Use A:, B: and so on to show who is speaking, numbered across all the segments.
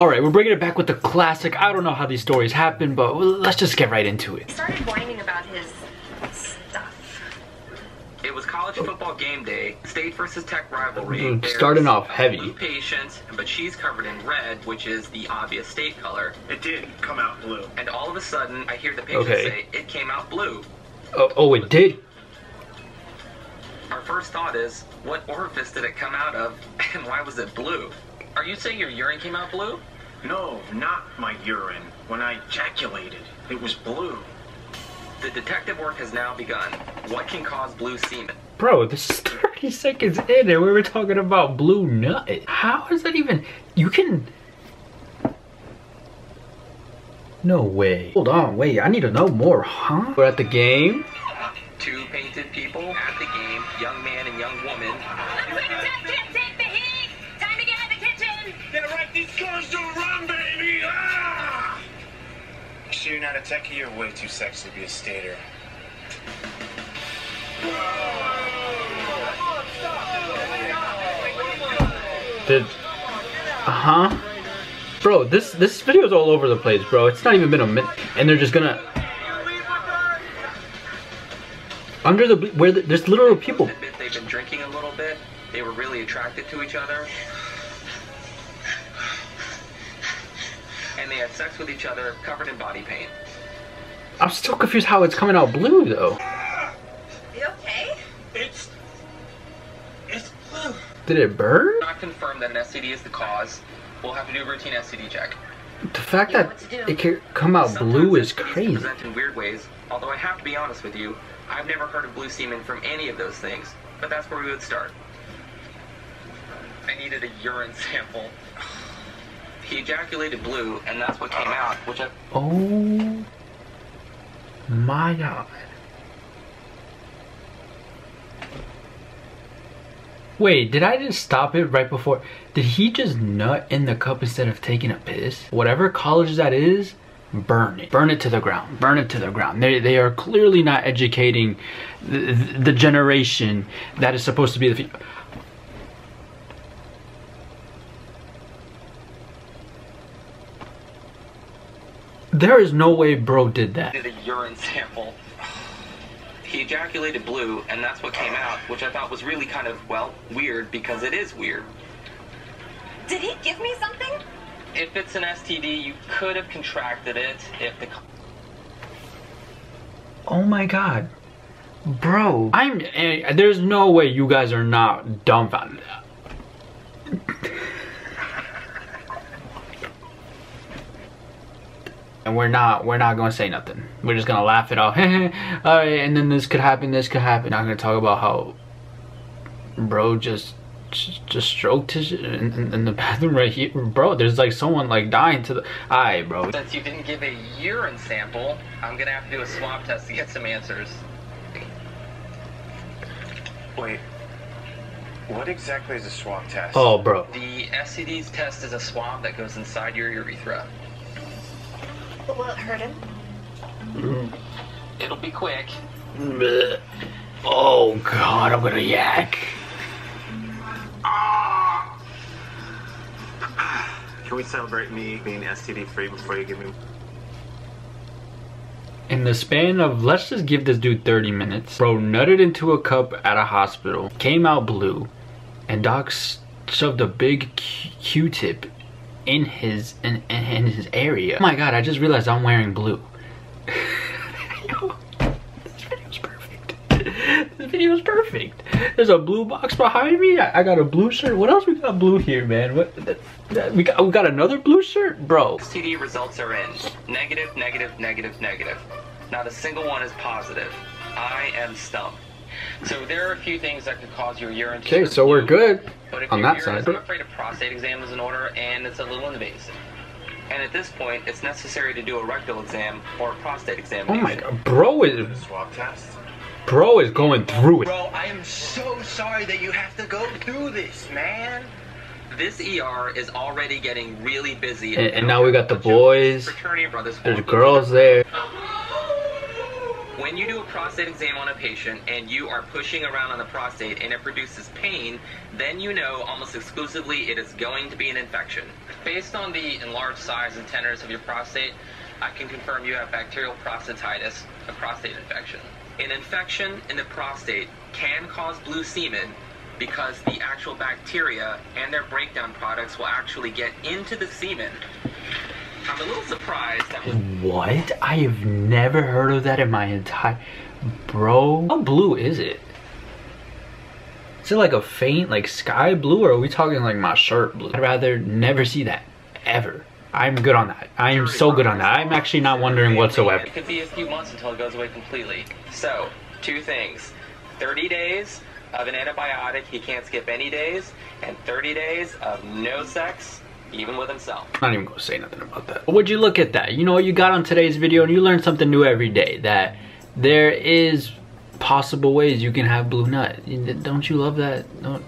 A: All right, we're bringing it back with the classic. I don't know how these stories happen, but let's just get right into it.
B: He started whining about his stuff.
C: It was college football game day, state versus tech rivalry.
A: Mm, starting off heavy.
C: Blue patient, but she's covered in red, which is the obvious state color.
D: It did come out blue.
C: And all of a sudden, I hear the patient
A: Okay.
C: say, "It came out blue."
A: Oh, oh, it did.
C: Our first thought is, what orifice did it come out of, and why was it blue? Are you saying your urine came out blue?
D: No, not my urine. When I ejaculated, it was blue.
C: The detective work has now begun. What can cause blue semen?
A: Bro, this is 30 seconds in and we were talking about blue nut. How is that even? You can. No way. Hold on, wait, I need to know more, huh? We're at the game.
C: Two painted people
D: write these cars to run, baby! Ah! So you're not a techie, you're way too sexy to be a stater.
A: Did. Uh huh. Bro, this this video's all over the place, bro. It's not even been a minute, and they're just gonna. Under the where the, there's literal people.
C: Admit they've been drinking a little bit. They were really attracted to each other. And they had sex with each other covered in body paint.
A: I'm still confused how it's coming out blue though.
B: You okay?
D: It's. It's blue.
A: Did it burn?
C: Not confirmed that an STD is the cause. We'll have to do a routine STD check.
A: The fact
B: You
A: that
B: what to do.
A: it can come out
C: Sometimes
A: blue is
C: STDs
A: crazy.
C: Present in weird ways. Although I have to be honest with you, I've never heard of blue semen from any of those things. But that's where we would start. I needed a urine sample. He ejaculated blue, and that's what came out, which I
A: Oh my god. Wait, did I just stop it right before? Did he just nut in the cup instead of taking a piss? Whatever college that is, burn it. Burn it to the ground. Burn it to the ground. They, they are clearly not educating the, the generation that is supposed to be the future. There is no way bro did that.
C: did a urine sample. He ejaculated blue, and that's what came out, which I thought was really kind of, well, weird because it is weird.
B: Did he give me something?
C: If it's an STD, you could have contracted it if the
A: Oh my god. Bro, I'm. eh, There's no way you guys are not dumbfounded. And we're not. We're not gonna say nothing. We're just gonna laugh it off. All right, and then this could happen. This could happen. I'm not gonna talk about how, bro, just. Just, just stroked his in, in, in the bathroom right here, bro. There's like someone like dying to the. Alright, bro.
C: Since you didn't give a urine sample, I'm gonna have to do a swab test to get some answers.
D: Wait. What exactly is a swab test?
A: Oh, bro.
C: The STDs test is a swab that goes inside your urethra.
B: Will it hurt him?
C: It'll be quick.
A: Bleh. Oh god, I'm gonna yak.
D: Can we celebrate me being STD free before you give me?
A: In the span of, let's just give this dude 30 minutes, bro nutted into a cup at a hospital, came out blue, and Doc shoved a big Q-tip in his in, in, his area. Oh my god, I just realized I'm wearing blue. Yo, this video's perfect. This video's perfect. There's a blue box behind me. I, I got a blue shirt. What else we got blue here, man? What? that- that- we got we got another blue shirt, bro.
C: STD results are in. Negative, negative, negative, negative. Not a single one is positive. I am stumped. So there are a few things that could cause your urine to
A: Okay, so we're
C: blue,
A: good
C: But if
A: on that side.
C: I'm afraid a prostate exam is in order and it's a little invasive. And at this point, it's necessary to do a rectal exam or a prostate
A: Oh
C: examination.
A: my god, bro is
D: swab test?
A: bro is going through it.
D: Bro, I am so sorry that you have to go through this, man.
C: This ER is already getting really busy.
A: And- and now we got the boys.
C: Brothers.
A: There's girls there.
C: When you do a prostate exam on a patient and you are pushing around on the prostate and it produces pain, then you know almost exclusively it is going to be an infection. Based on the enlarged size and tenderness of your prostate, I can confirm you have bacterial prostatitis, a prostate infection. An infection in the prostate can cause blue semen because the actual bacteria and their breakdown products will actually get into the semen. I'm a little surprised that
A: What? I have never heard of that in my entire. Bro, how blue is it? Is it like a faint, like sky blue, or are we talking like my shirt blue? I'd rather never see that ever. I'm good on that. I am so good on that. I'm actually not wondering whatsoever.
C: It could be a few months until it goes away completely. So, two things 30 days of an antibiotic, he can't skip any days, and 30 days of no sex, even with himself.
A: I'm not even gonna say nothing about that. But would you look at that? You know what you got on today's video and you learn something new every day that there is possible ways you can have blue nut. Don't you love that? No,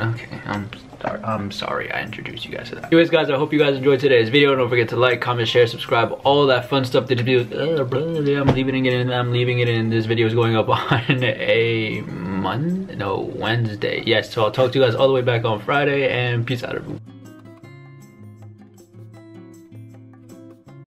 A: okay, I'm sorry. I'm sorry I introduced you guys to that. Anyways, guys, I hope you guys enjoyed today's video. Don't forget to like, comment, share, subscribe, all that fun stuff. This video, uh, I'm leaving it in. I'm leaving it in. This video is going up on a Monday, no Wednesday. Yes, so I'll talk to you guys all the way back on Friday, and peace out, everyone.